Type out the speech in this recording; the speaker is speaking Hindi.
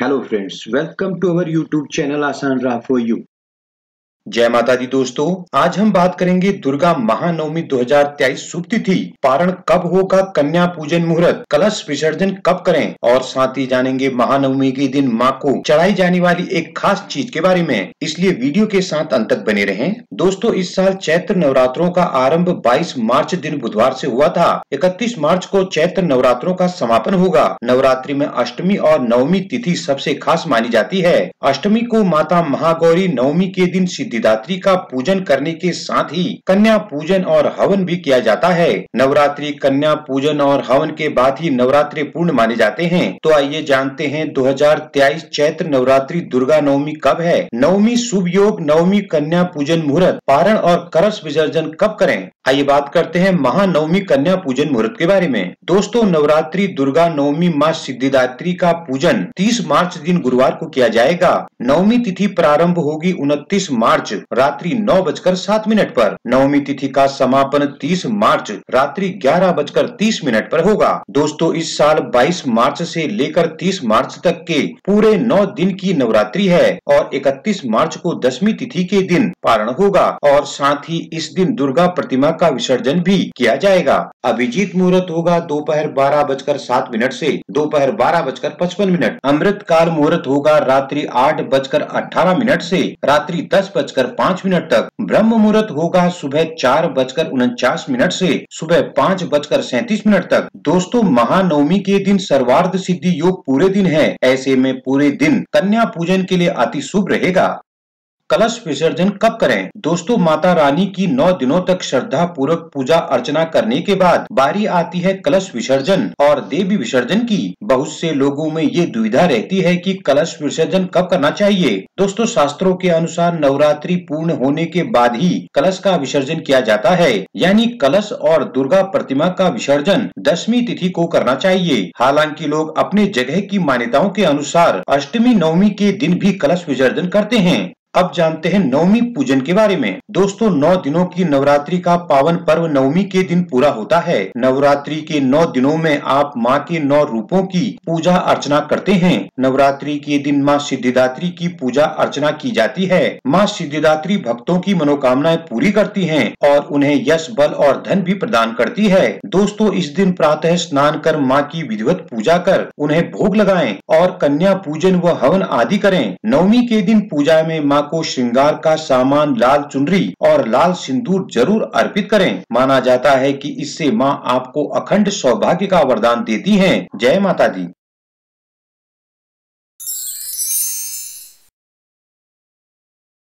Hello friends, welcome to our YouTube channel Asan Ra for you. जय माता दी दोस्तों, आज हम बात करेंगे दुर्गा महानवमी 2023 शुभ तिथि। पारण कब होगा, कन्या पूजन मुहूर्त, कलश विसर्जन कब करें, और साथ ही जानेंगे महानवमी के दिन माँ को चढ़ाई जाने वाली एक खास चीज़ के बारे में। इसलिए वीडियो के साथ अंत तक बने रहें। दोस्तों, इस साल चैत्र नवरात्रों का आरंभ 22 मार्च दिन बुधवार से हुआ था। 31 मार्च को चैत्र नवरात्रों का समापन होगा। नवरात्रि में अष्टमी और नवमी तिथि सबसे खास मानी जाती है। अष्टमी को माता महागौरी नवमी के दिन सिद्धि सिद्धिदात्री का पूजन करने के साथ ही कन्या पूजन और हवन भी किया जाता है। नवरात्रि, कन्या पूजन और हवन के बाद ही नवरात्रि पूर्ण माने जाते हैं। तो आइए जानते हैं दो हज़ार तेईस चैत्र नवरात्रि दुर्गा नवमी कब है। नवमी शुभ योग, नवमी कन्या पूजन मुहूर्त, पारण और करस विसर्जन कब करें? आइए बात करते हैं महानवमी कन्या पूजन मुहूर्त के बारे में। दोस्तों, नवरात्रि, दुर्गा नवमी माँ सिद्धिदात्री का पूजन 30 मार्च दिन गुरुवार को किया जाएगा। नवमी तिथि प्रारंभ होगी 29 मार्च रात्रि नौ बजकर सात मिनट पर। नवमी तिथि का समापन 30 मार्च, रात्रि ग्यारह बजकर तीस मिनट पर होगा। दोस्तों, इस साल 22 मार्च से लेकर 30 मार्च तक के पूरे नौ दिन की नवरात्रि है और 31 मार्च को दसवीं तिथि के दिन पारण होगा और साथ ही इस दिन दुर्गा प्रतिमा का विसर्जन भी किया जाएगा। अभिजीत मुहूर्त होगा दोपहर बारह बजकर सात मिनट से। दोपहर बारह बजकर पचपन मिनट। अमृत काल मुहूर्त होगा रात्रि आठ बजकर अठारह मिनट से। रात्रि दस बजकर पाँच मिनट तक। ब्रह्म मुहूर्त होगा सुबह चार बजकर उनचास मिनट से, सुबह पाँच बजकर सैतीस मिनट तक। दोस्तों, महानवमी के दिन सर्वार्ध सिद्धि योग पूरे दिन है। ऐसे में पूरे दिन कन्या पूजन के लिए अति शुभ रहेगा। कलश विसर्जन कब करें? दोस्तों, माता रानी की नौ दिनों तक श्रद्धा पूर्वक पूजा अर्चना करने के बाद बारी आती है कलश विसर्जन और देवी विसर्जन की। बहुत से लोगों में ये दुविधा रहती है कि कलश विसर्जन कब करना चाहिए। दोस्तों, शास्त्रों के अनुसार नवरात्रि पूर्ण होने के बाद ही कलश का विसर्जन किया जाता है। यानी कलश और दुर्गा प्रतिमा का विसर्जन दसवीं तिथि को करना चाहिए। हालाँकि लोग अपने जगह की मान्यताओं के अनुसार अष्टमी नवमी के दिन भी कलश विसर्जन करते हैं। अब जानते हैं नवमी पूजन के बारे में। दोस्तों, नौ दिनों की नवरात्रि का पावन पर्व नवमी के दिन पूरा होता है। नवरात्रि के नौ दिनों में आप माँ के नौ रूपों की पूजा अर्चना करते हैं। नवरात्रि के दिन माँ सिद्धिदात्री की पूजा अर्चना की जाती है। माँ सिद्धिदात्री भक्तों की मनोकामनाएँ पूरी करती हैं और उन्हें यश, बल और धन भी प्रदान करती है। दोस्तों, इस दिन प्रातः स्नान कर माँ की विधिवत पूजा कर उन्हें भोग लगाए और कन्या पूजन व हवन आदि करें। नवमी के दिन पूजा में माँ को श्रृंगार का सामान लाल चुनरी और लाल सिंदूर ज़रूर अर्पित करें। माना जाता है कि इससे माँ आपको अखंड सौभाग्य का वरदान देती हैं। जय माता दी।